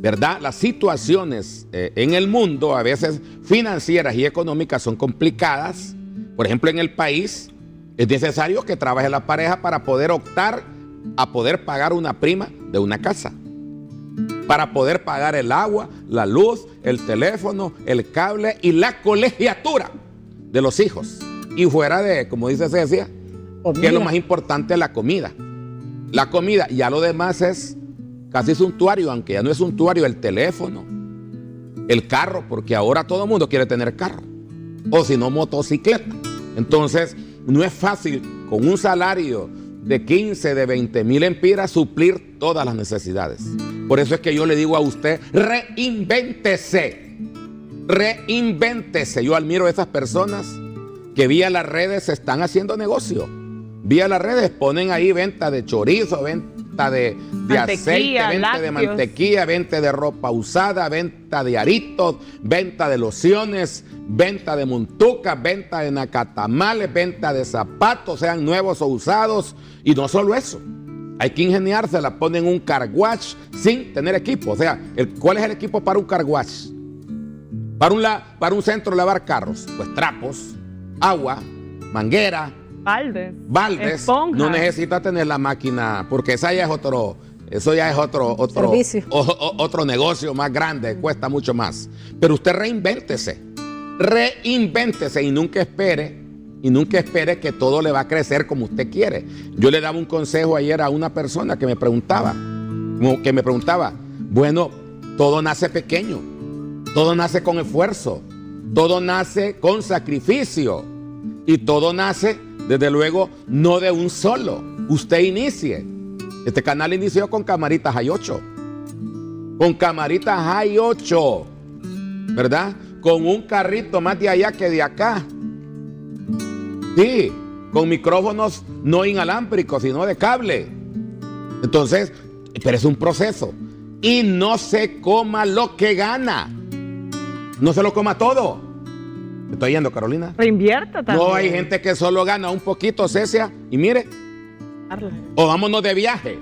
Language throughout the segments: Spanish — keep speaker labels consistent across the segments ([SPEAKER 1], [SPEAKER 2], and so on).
[SPEAKER 1] ¿verdad? Las situaciones eh, en el mundo, a veces financieras y económicas, son complicadas. Por ejemplo, en el país es necesario que trabaje la pareja para poder optar a poder pagar una prima de una casa. Para poder pagar el agua, la luz, el teléfono, el cable y la colegiatura de los hijos. Y fuera de, como dice Cecia, que es lo más importante, la comida. La comida, ya lo demás es casi suntuario, aunque ya no es suntuario, el teléfono, el carro, porque ahora todo el mundo quiere tener carro, o si no, motocicleta. Entonces, no es fácil con un salario de 15, de 20 mil empiras suplir todas las necesidades. Por eso es que yo le digo a usted, reinvéntese, reinvéntese. Yo admiro a esas personas que vía las redes están haciendo negocio. Vía las redes ponen ahí venta de chorizo, venta de, aceite, venta de mantequilla, venta de ropa usada, venta de aritos, venta de lociones, venta de montucas, venta de nacatamales, venta de zapatos, sean nuevos o usados. Y no solo eso, hay que ingeniarse, la ponen un carwash sin tener equipo. O sea, ¿cuál es el equipo para un carwash? Para un, para un centro de lavar carros, pues trapos, agua, manguera,
[SPEAKER 2] baldes,
[SPEAKER 1] baldes. No necesita tener la máquina, porque esa ya es otro, eso ya es otro, otro, otro negocio más grande, cuesta mucho más. Pero usted reinvéntese, reinvéntese y nunca espere, y nunca espere que todo le va a crecer como usted quiere. Yo le daba un consejo ayer a una persona que me preguntaba, que me preguntaba, bueno, todo nace pequeño, todo nace con esfuerzo, todo nace con sacrificio. Y todo nace, desde luego, no de un solo. Usted inicie. Este canal inició con Camaritas Hay 8. Con Camaritas Hay 8. ¿Verdad? Con un carrito más de allá que de acá. Sí, con micrófonos no inalámbricos, sino de cable. Entonces, pero es un proceso. Y no se coma lo que gana. No se lo coma todo estoy yendo, Carolina.
[SPEAKER 2] Reinvierta también.
[SPEAKER 1] No hay gente que solo gana un poquito, Cecia, y mire. O vámonos de viaje.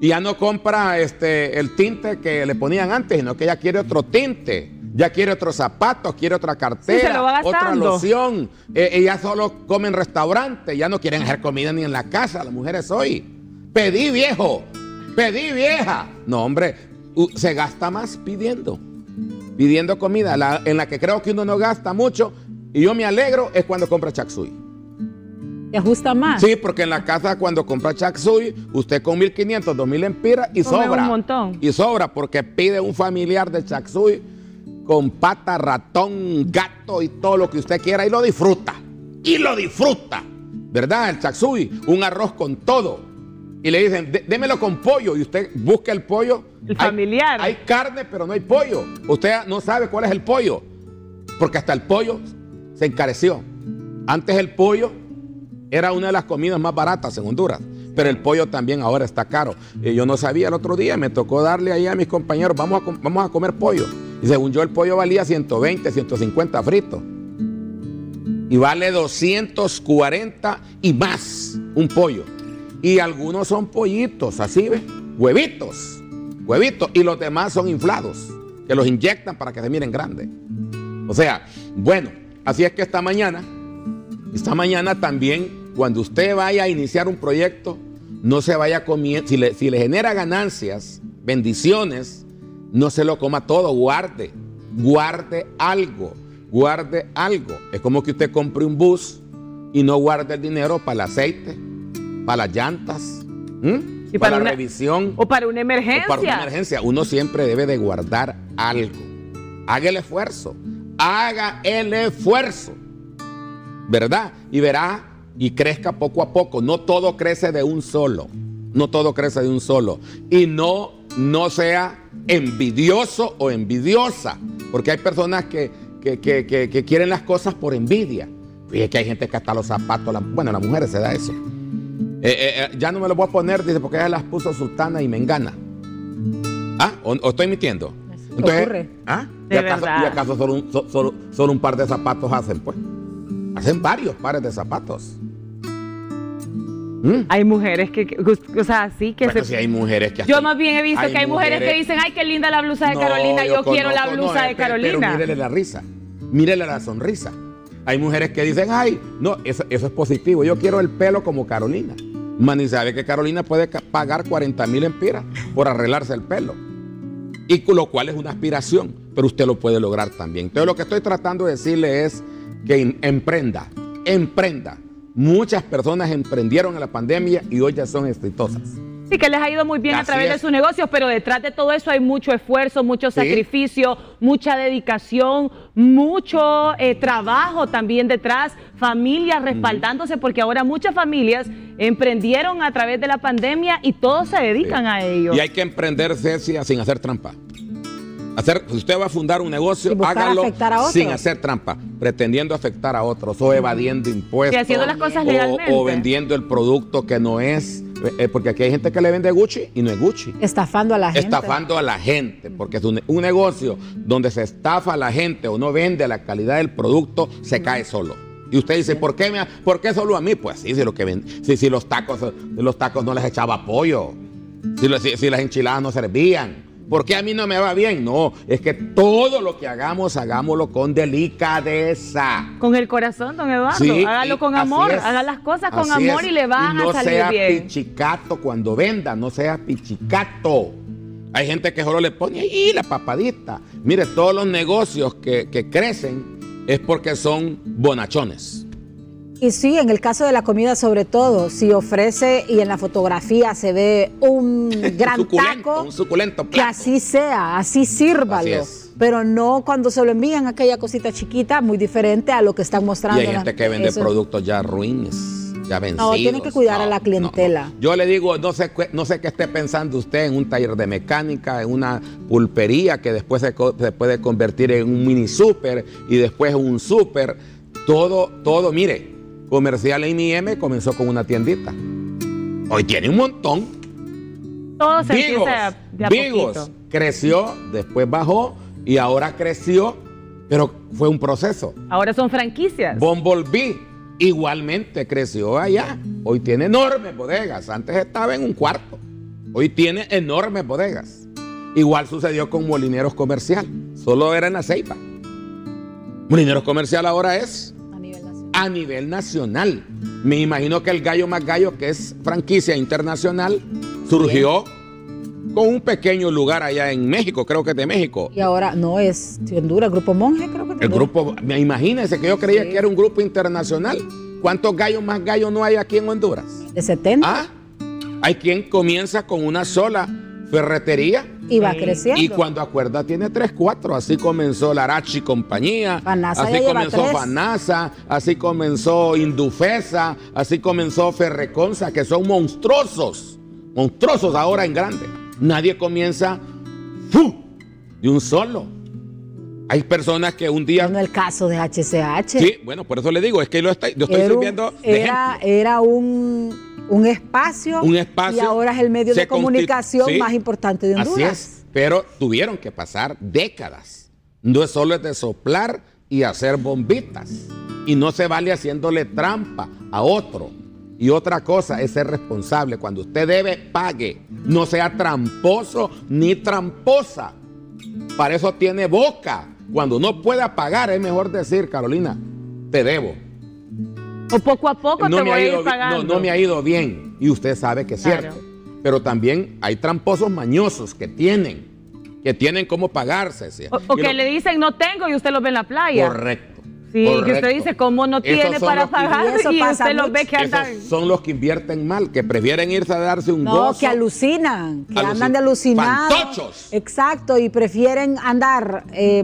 [SPEAKER 1] Y ya no compra este, el tinte que le ponían antes, sino que ya quiere otro tinte. Ya quiere otros zapatos, quiere otra cartera, otra loción. Eh, ya solo comen restaurante, ya no quieren hacer comida ni en la casa, las mujeres hoy. Pedí viejo, pedí vieja. No, hombre, se gasta más pidiendo pidiendo comida, en la que creo que uno no gasta mucho y yo me alegro es cuando compra chaksui.
[SPEAKER 2] ¿Te ajusta más?
[SPEAKER 1] Sí, porque en la casa cuando compra chaksui, usted con 1500, 2000 empiras y sobra.
[SPEAKER 2] un montón.
[SPEAKER 1] Y sobra porque pide un familiar de chaksui con pata, ratón, gato y todo lo que usted quiera y lo disfruta. Y lo disfruta. ¿Verdad? El chaksui, un arroz con todo y le dicen, démelo con pollo, y usted busca el pollo.
[SPEAKER 2] El familiar.
[SPEAKER 1] Hay carne, pero no hay pollo. Usted no sabe cuál es el pollo, porque hasta el pollo se encareció. Antes el pollo era una de las comidas más baratas en Honduras, pero el pollo también ahora está caro. Y yo no sabía el otro día, me tocó darle ahí a mis compañeros, vamos a, vamos a comer pollo. Y según yo el pollo valía 120, 150 fritos. Y vale 240 y más un pollo. Y algunos son pollitos, así ve, huevitos, huevitos. Y los demás son inflados, que los inyectan para que se miren grandes. O sea, bueno, así es que esta mañana, esta mañana también, cuando usted vaya a iniciar un proyecto, no se vaya comiendo, si le, si le genera ganancias, bendiciones, no se lo coma todo, guarde, guarde algo, guarde algo. Es como que usted compre un bus y no guarde el dinero para el aceite, para las llantas,
[SPEAKER 2] ¿Y para, la revisión. O para una emergencia.
[SPEAKER 1] para una emergencia. Uno siempre debe de guardar algo. Haga el esfuerzo. Haga el esfuerzo. ¿Verdad? Y verá y crezca poco a poco. No todo crece de un solo. No todo crece de un solo. Y no, no sea envidioso o envidiosa. Porque hay personas que, que, quieren las cosas por envidia. Y es que hay gente que hasta los zapatos, bueno, las mujeres se da eso. Eh, eh, eh, ya no me lo voy a poner, dice, porque ella las puso sultana y me engana. ¿Ah? ¿O, estoy mintiendo?
[SPEAKER 2] Entonces,
[SPEAKER 1] ¿ah? ¿Y acaso, solo, un, par de zapatos hacen, pues? Hacen varios pares de zapatos.
[SPEAKER 2] ¿Mm? Hay mujeres que, o sea, sí que
[SPEAKER 1] se... hay mujeres que...
[SPEAKER 2] Yo más bien he visto que hay mujeres, que dicen, ay, qué linda la blusa de Carolina, yo, quiero la blusa de Carolina.
[SPEAKER 1] Pero mírele la risa, mírele la sonrisa. Hay mujeres que dicen, ay, no, eso, es positivo, yo quiero el pelo como Carolina. Man, sabe que Carolina puede pagar 40 mil empiras por arreglarse el pelo. Y lo cual es una aspiración, pero usted lo puede lograr también. Entonces lo que estoy tratando de decirle es que emprenda, emprenda Muchas personas emprendieron en la pandemia y hoy ya son exitosas.
[SPEAKER 2] Sí, que les ha ido muy bien a través de sus negocios, pero detrás de todo eso hay mucho esfuerzo, mucho sacrificio, mucha dedicación, mucho eh, trabajo también detrás, familias respaldándose, porque ahora muchas familias emprendieron a través de la pandemia y todos se dedican a ello.
[SPEAKER 1] Y hay que emprender, Cecia, sin hacer trampa. Hacer, pues, usted va a fundar un negocio, hágalo sin hacer trampa, pretendiendo afectar a otros o evadiendo impuestos.
[SPEAKER 2] haciendo las cosas
[SPEAKER 1] o, vendiendo el producto que no es. Eh, eh, porque aquí hay gente que le vende Gucci y no es Gucci.
[SPEAKER 2] Estafando a la gente.
[SPEAKER 1] Estafando a la gente. Porque es un, negocio donde se estafa a la gente o no vende la calidad del producto, se cae solo. Y usted dice, ¿por qué, me, ¿por qué solo a mí? Pues sí, si, lo que si, si los, tacos, los tacos no les echaba pollo, si, si las enchiladas no servían. ¿Por qué a mí no me va bien? No, es que todo lo que hagamos, hagámoslo con delicadeza.
[SPEAKER 2] Con el corazón, don Eduardo. Hágalo con amor. Haga las cosas con amor y le van a salir bien.
[SPEAKER 1] No sea pichicato cuando venda, no sea pichicato. Hay gente que solo le pone ahí la papadita. Mire, todos los negocios que, que crecen es porque son bonachones.
[SPEAKER 3] Y sí, en el caso de la comida sobre todo, si ofrece y en la fotografía se ve un gran taco,
[SPEAKER 1] un suculento
[SPEAKER 3] que así sea, así sírvalo. pero no cuando se lo envían aquella cosita chiquita, muy diferente a lo que están mostrando.
[SPEAKER 1] Y hay gente que vende productos ya ruines, ya vencidos.
[SPEAKER 3] No, tiene que cuidar a la clientela.
[SPEAKER 1] Yo le digo, no sé, no sé qué esté pensando usted en un taller de mecánica, en una pulpería que después se, se puede convertir en un mini súper y después un súper. Todo, todo, mire, Comercial M comenzó con una tiendita. Hoy tiene un montón.
[SPEAKER 2] Todo se Vigos,
[SPEAKER 1] Vigos creció, después bajó y ahora creció, pero fue un proceso.
[SPEAKER 2] Ahora son franquicias.
[SPEAKER 1] Bumblebee igualmente creció allá. Hoy tiene enormes bodegas. Antes estaba en un cuarto. Hoy tiene enormes bodegas. Igual sucedió con Molineros Comercial. Solo era en la. Molineros Comercial ahora es a nivel nacional. Me imagino que el gallo más gallo, que es franquicia internacional, surgió con un pequeño lugar allá en México, creo que es de México.
[SPEAKER 3] Y ahora no es de Honduras, Grupo Monje, creo que
[SPEAKER 1] El grupo, me imagínense que yo creía que era un grupo internacional. ¿Cuántos gallos más gallos no hay aquí en Honduras?
[SPEAKER 3] De 70.
[SPEAKER 1] Ah, hay quien comienza con una sola ferretería.
[SPEAKER 3] Y va creciendo.
[SPEAKER 1] Y cuando acuerda tiene tres, cuatro. Así comenzó la Arachi Compañía. así comenzó Vanasa. Así comenzó Indufesa. Así comenzó Ferreconza, que son monstruosos. Monstruosos ahora en grande. Nadie comienza de un solo. Hay personas que un día.
[SPEAKER 3] En el caso de HCH.
[SPEAKER 1] Sí, bueno, por eso le digo, es que lo estoy, yo estoy.
[SPEAKER 3] Era, era un un espacio,
[SPEAKER 1] un espacio
[SPEAKER 3] y ahora es el medio de comunicación más importante de Honduras. Así es,
[SPEAKER 1] pero tuvieron que pasar décadas. No es solo de soplar y hacer bombitas. Y no se vale haciéndole trampa a otro. Y otra cosa es ser responsable. Cuando usted debe, pague. No sea tramposo ni tramposa. Para eso tiene boca. Cuando no pueda pagar, es mejor decir, Carolina, te debo
[SPEAKER 2] o poco a poco
[SPEAKER 1] no
[SPEAKER 2] te voy a ir pagando.
[SPEAKER 1] No, no, me ha ido bien. Y usted sabe que es cierto. Pero también hay tramposos mañosos que tienen, que tienen cómo pagarse.
[SPEAKER 2] O, que le dicen no tengo y usted lo ve en la playa.
[SPEAKER 1] Correcto.
[SPEAKER 2] Sí, que usted dice cómo no tiene para pagar y, usted los ve que andan.
[SPEAKER 1] son los que invierten mal, que prefieren irse a darse un no,
[SPEAKER 3] que alucinan, que andan de alucinados.
[SPEAKER 1] Fantochos.
[SPEAKER 3] Exacto, y prefieren andar eh,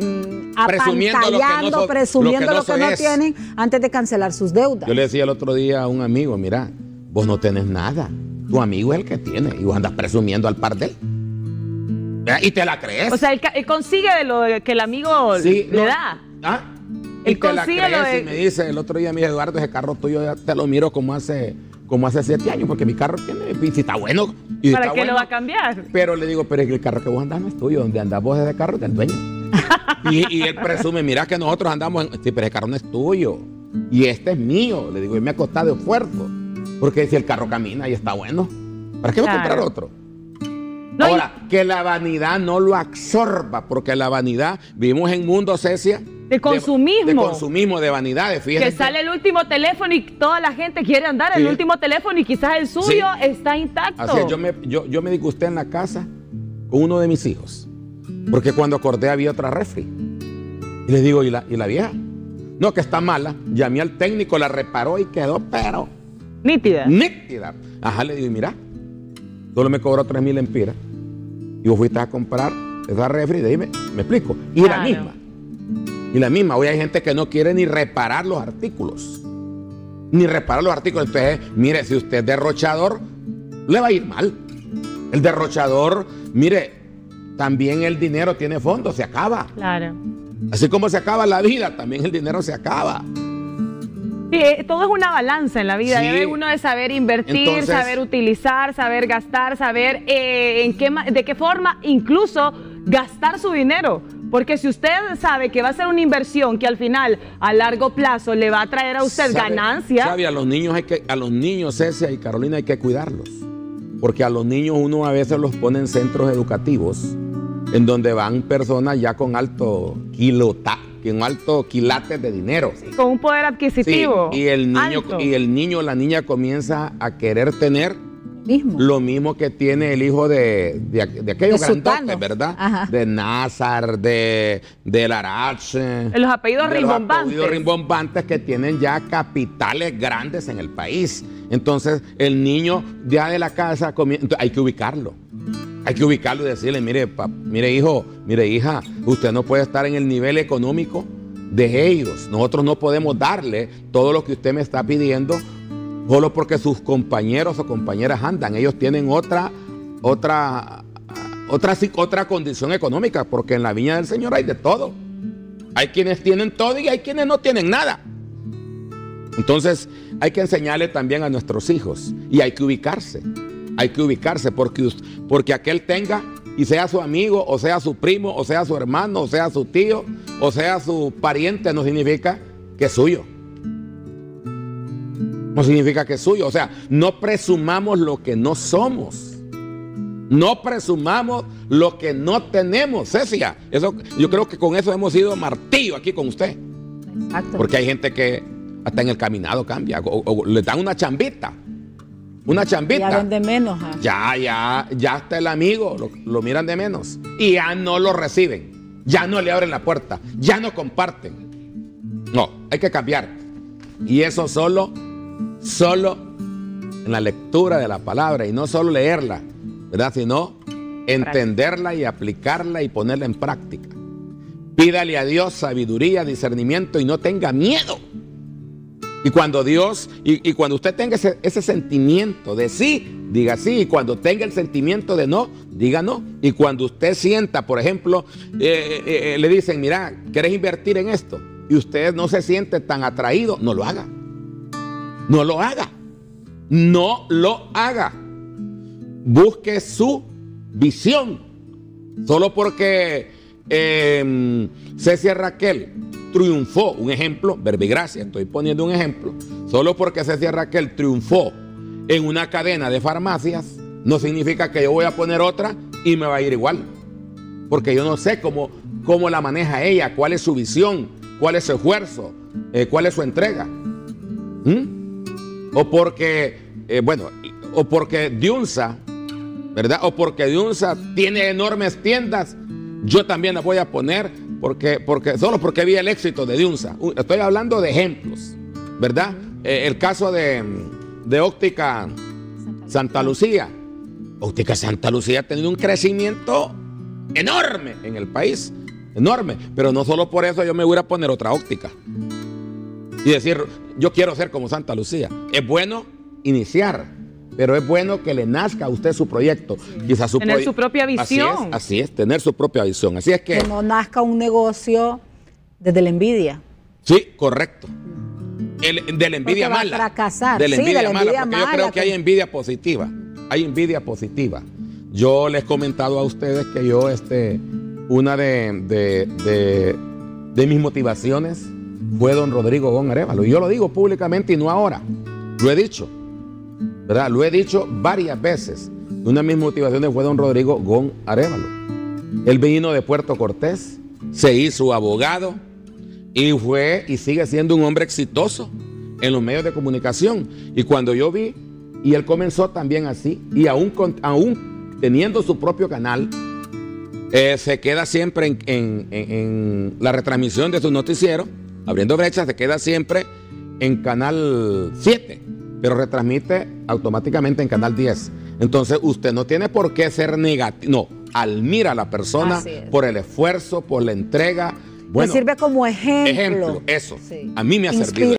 [SPEAKER 3] presumiendo lo que no, presumiendo lo que no, tienen antes de cancelar sus deudas.
[SPEAKER 1] Yo le decía el otro día a un amigo, mira, vos no tenés nada, tu amigo es el que tiene y vos andas presumiendo al par de él. Y te la crees.
[SPEAKER 2] O sea, él, consigue de lo que el amigo le da.
[SPEAKER 1] ¿Ah? Y te la crees y me dice el otro día, mi Eduardo, ese carro tuyo ya te lo miro como hace como hace siete años, porque mi carro tiene, si está bueno.
[SPEAKER 2] Y ¿Para qué lo va a cambiar?
[SPEAKER 1] Pero le digo, pero es que el carro que vos andás no es tuyo, donde andás vos es de carro del dueño. y, él presume, mira que nosotros andamos en, sí, pero el carro no es tuyo. Y este es mío, le digo, y me ha costado esfuerzo. Porque si el carro camina y está bueno, ¿para qué va a comprar otro? Ahora, que la vanidad no lo absorba, porque la vanidad, vivimos en mundo, Cecia.
[SPEAKER 2] De consumismo.
[SPEAKER 1] De, consumismo, de vanidades.
[SPEAKER 2] Fíjate. Que sale el último teléfono y toda la gente quiere andar en el último teléfono y quizás el suyo está intacto.
[SPEAKER 1] Así es, yo me, yo, yo me disgusté en la casa con uno de mis hijos. Porque cuando acordé había otra refri. Y le digo, ¿y la, ¿y la vieja? No, que está mala. Llamé al técnico, la reparó y quedó, pero.
[SPEAKER 2] Nítida.
[SPEAKER 1] Nítida. Ajá, le digo, mira, solo me cobró 3 mil empiras. Y vos fuiste a comprar esa refri, ahí me, explico. Y la misma. Y la misma. Hoy hay gente que no quiere ni reparar los artículos. Ni reparar los artículos. Entonces, mire, si usted es derrochador, le va a ir mal. El derrochador, mire, también el dinero tiene fondo, se acaba.
[SPEAKER 2] Claro.
[SPEAKER 1] Así como se acaba la vida, también el dinero se acaba.
[SPEAKER 2] Sí, eh, todo es una balanza en la vida. Debe uno de saber invertir, saber utilizar, saber gastar, saber eh, en qué, de qué forma incluso gastar su dinero. Porque si usted sabe que va a ser una inversión que al final, a largo plazo, le va a traer a usted ganancias.
[SPEAKER 1] a los niños hay que, a los niños, Cecia y Carolina, hay que cuidarlos. Porque a los niños uno a veces los pone en centros educativos en donde van personas ya con alto kilota, con alto quilate de dinero.
[SPEAKER 2] con un poder adquisitivo.
[SPEAKER 1] y el niño y el niño la niña comienza a querer tener lo mismo que tiene el hijo de, de, aquellos grandotes, ¿verdad? De Nazar, de, de Larache.
[SPEAKER 2] Los apellidos rimbombantes. Los apellidos
[SPEAKER 1] rimbombantes que tienen ya capitales grandes en el país. Entonces, el niño ya de la casa, hay que ubicarlo. Hay que ubicarlo y decirle, mire, mire hijo, mire hija, usted no puede estar en el nivel económico de ellos. Nosotros no podemos darle todo lo que usted me está pidiendo solo porque sus compañeros o compañeras andan. Ellos tienen otra, otra, otra, otra condición económica, porque en la viña del Señor hay de todo. Hay quienes tienen todo y hay quienes no tienen nada. Entonces hay que enseñarle también a nuestros hijos y hay que ubicarse. Hay que ubicarse porque, porque aquel tenga y sea su amigo, o sea su primo, o sea su hermano, o sea su tío, o sea su pariente, no significa que es suyo. No significa que es suyo. O sea, no presumamos lo que no somos. No presumamos lo que no tenemos, Cecia. Eso, yo creo que con eso hemos ido martillo aquí con usted. Exacto. Porque hay gente que hasta en el caminado cambia, o le dan una chambita una chambita.
[SPEAKER 3] Ya de menos. Ah.
[SPEAKER 1] Ya, ya, ya está el amigo, lo, miran de menos. Y ya no lo reciben. Ya no le abren la puerta. Ya no comparten. No, hay que cambiar. Y eso solo, solo en la lectura de la palabra y no solo leerla, ¿verdad? Sino entenderla y aplicarla y ponerla en práctica. Pídale a Dios sabiduría, discernimiento y no tenga miedo y cuando Dios, y, cuando usted tenga ese, sentimiento de sí, diga sí. Y cuando tenga el sentimiento de no, diga no. Y cuando usted sienta, por ejemplo, eh, eh, eh, le dicen, mira, ¿quieres invertir en esto? Y usted no se siente tan atraído, no lo haga. No lo haga. No lo haga. Busque su visión. Solo porque eh, Cecia Raquel triunfó, un ejemplo, verbigracia, estoy poniendo un ejemplo, solo porque Cecia Raquel triunfó en una cadena de farmacias, no significa que yo voy a poner otra y me va a ir igual. Porque yo no sé cómo, cómo la maneja ella, cuál es su visión, cuál es su esfuerzo, eh, cuál es su entrega. ¿Mm? O porque, eh, bueno, o porque Diunsa, ¿verdad? O porque Diunsa tiene enormes tiendas, yo también la voy a poner porque, porque, solo porque había el éxito de Diunsa. Estoy hablando de ejemplos, ¿verdad? Eh, el caso de, de Óptica Santa Lucía. Óptica Santa Lucía ha tenido un crecimiento enorme en el país, enorme. Pero no solo por eso yo me voy a poner otra óptica. Y decir, yo quiero ser como Santa Lucía. Es bueno iniciar, pero es bueno que le nazca a usted su proyecto.
[SPEAKER 2] Quizás su tener su propia visión.
[SPEAKER 1] Así es, tener su propia visión. Así es que...
[SPEAKER 3] Que no nazca un negocio desde la envidia.
[SPEAKER 1] Sí, correcto. de la envidia mala.
[SPEAKER 3] fracasar.
[SPEAKER 1] De la envidia, mala, porque yo creo que hay envidia positiva. Hay envidia positiva. Yo les he comentado a ustedes que yo, este, una de, de, mis motivaciones fue don Rodrigo Gon Arevalo. Y yo lo digo públicamente y no ahora. Lo he dicho. ¿verdad? Lo he dicho varias veces. Una de mis motivaciones fue don Rodrigo Gon Arevalo. Él vino de Puerto Cortés, se hizo abogado y fue y sigue siendo un hombre exitoso en los medios de comunicación. Y cuando yo vi, y él comenzó también así, y aún, aún teniendo su propio canal, eh, se queda siempre en, en, la retransmisión de su noticiero, abriendo brechas, se queda siempre en Canal 7, pero retransmite automáticamente en Canal 10. Entonces usted no tiene por qué ser negativo, no, admira a la persona por el esfuerzo, por la entrega.
[SPEAKER 3] Bueno, sirve como ejemplo.
[SPEAKER 1] Ejemplo, eso. A mí me ha servido.